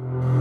you